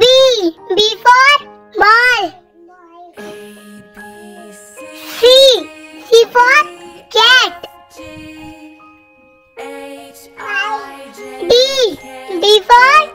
B. B for ball. C. C for cat. D. D for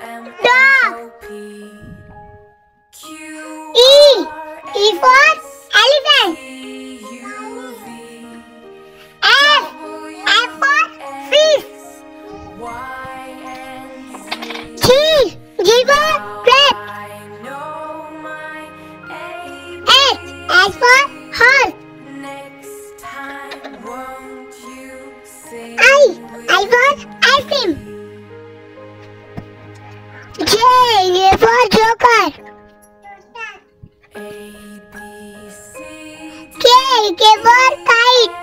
I for ice cream. J. For joker. K. K for kite.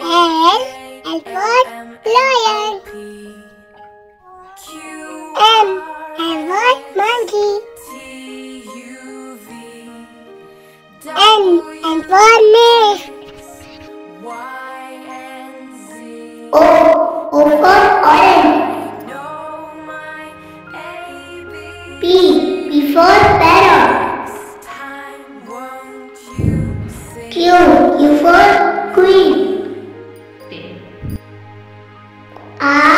L. L for lion. M. M for monkey. N. N for nail. Q. Q for queen. R. R